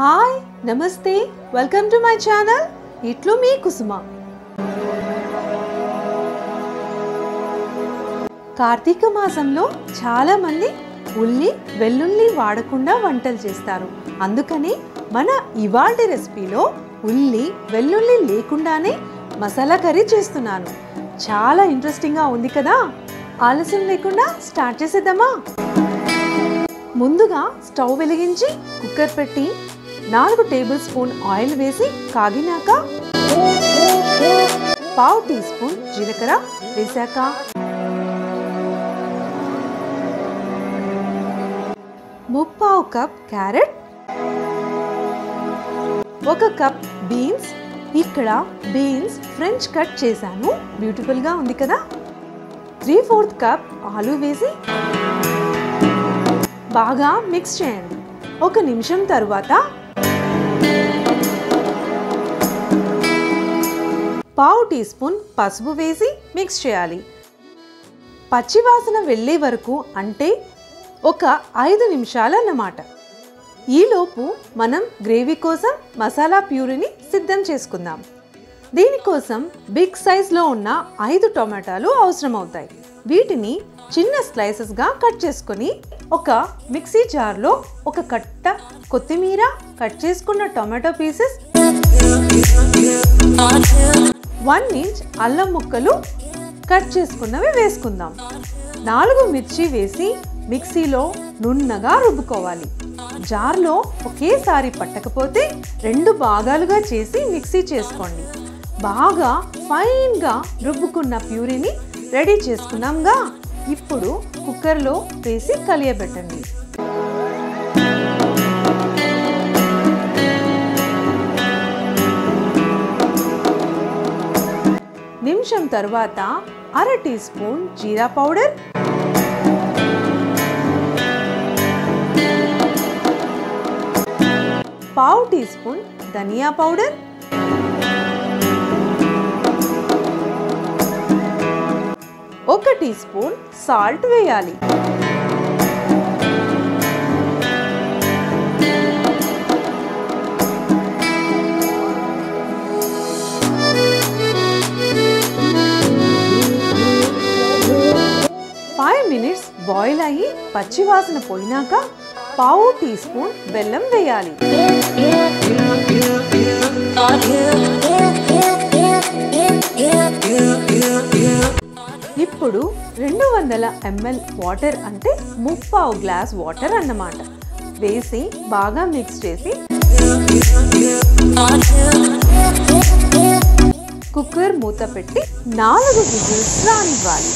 Hi నమస్తే welcome to my channel ఇట్లు మీ కుసుమ కార్తీక మాసంలో చాలా మంది ఉల్లి వెల్లుల్లి వాడకుండా వంటలు చేస్తారు. అందుకని మన ఇవాల్టి రెసిపీలో ఉల్లి వెల్లుల్లి లేకుండానే మసాలా కర్రీ చేస్తున్నాను. చాలా ఇంట్రెస్టింగ్గా ఉంది కదా? ఆలస్యం లేకుండా స్టార్ట్ చేసేద్దామా? ముందుగా స్టవ్ వెలిగించి కుక్కర్ పెట్టి నాలుగు టేబుల్ స్పూన్ ఆయిల్ వేసి కాగినాక పావు టీ స్పూన్ జీలకర్ర వేశాక ముప్పావు కప్ క్యారెట్ ఒక కప్ బీన్స్. ఇక్కడ బీన్స్ ఫ్రెంచ్ కట్ చేశాను. బ్యూటిఫుల్గా ఉంది కదా? త్రీ ఫోర్త్ కప్ ఆలు వేసి బాగా మిక్స్ చేయండి. ఒక నిమిషం తరువాత పావు టీ స్పూన్ పసుపు వేసి మిక్స్ చేయాలి. పచ్చివాసన వెళ్ళే వరకు అంటే ఒక ఐదు నిమిషాలు అన్నమాట. ఈలోపు మనం గ్రేవీ కోసం మసాలా ప్యూరిని సిద్ధం చేసుకుందాం. దీనికోసం బిగ్ సైజ్లో ఉన్న ఐదు టొమాటాలు అవసరం అవుతాయి వీటిని చిన్న స్లైసెస్గా కట్ చేసుకొని ఒక మిక్సీ జార్లో ఒక కట్ట కొత్తిమీర కట్ చేసుకున్న టొమాటో పీసెస్ వన్ ఇంచ్ అల్లం ముక్కలు కట్ చేసుకున్నవి వేసుకుందాం. నాలుగు మిర్చి వేసి మిక్సీలో నున్నగా రుబ్బుకోవాలి. జార్లో ఒకేసారి పట్టకపోతే రెండు భాగాలుగా చేసి మిక్సీ చేసుకోండి. బాగా ఫైన్గా రుబ్బుకున్న ప్యూరీని రెడీ చేసుకున్నాంగా. ఇప్పుడు కుక్కర్లో వేసి కలియబెట్టండి. నిమిషం తర్వాత అర టీ స్పూన్ జీరా పౌడర్. పావు టీ స్పూన్ ధనియా పౌడర్. ఒక టీ స్పూన్ సాల్ట్ వేయాలి ఫైవ్ మినిట్స్ బాయిల్ అయ్యి పచ్చివాసన పోయినాక పావు టీ స్పూన్ బెల్లం వేయాలి ఇప్పుడు రెండు వందల ఎంఎల్ వాటర్ అంటే ముప్పావు గ్లాస్ వాటర్ అన్నమాట. వేసి బాగా మిక్స్ చేసి కుక్కర్ మూత పెట్టి నాలుగు విజిల్స్ రానివ్వాలి.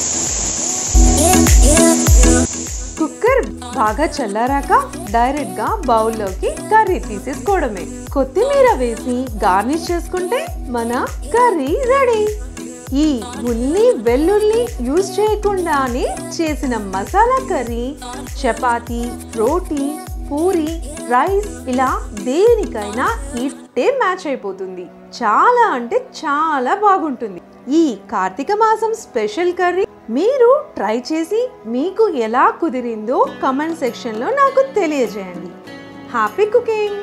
కుక్కర్ బాగా చల్లారాక డైరెక్ట్గా బౌల్లోకి కర్రీ తీసేసుకోవడమే. కొత్తిమీర వేసి గార్నిష్ చేసుకుంటే మన కర్రీ రెడీ. ఈ ఉల్లి వెల్లుల్లి యూజ్ చేయకుండానే చేసిన మసాలా కర్రీ చపాతీ రోటీ పూరి రైస్ ఇలా దేనికైనా ఇట్టే మ్యాచ్ అయిపోతుంది. చాలా అంటే చాలా బాగుంటుంది. ఈ కార్తీక మాసం స్పెషల్ కర్రీ మీరు ట్రై చేసి మీకు ఎలా కుదిరిందో కమెంట్ సెక్షన్లో నాకు తెలియజేయండి. Happy cooking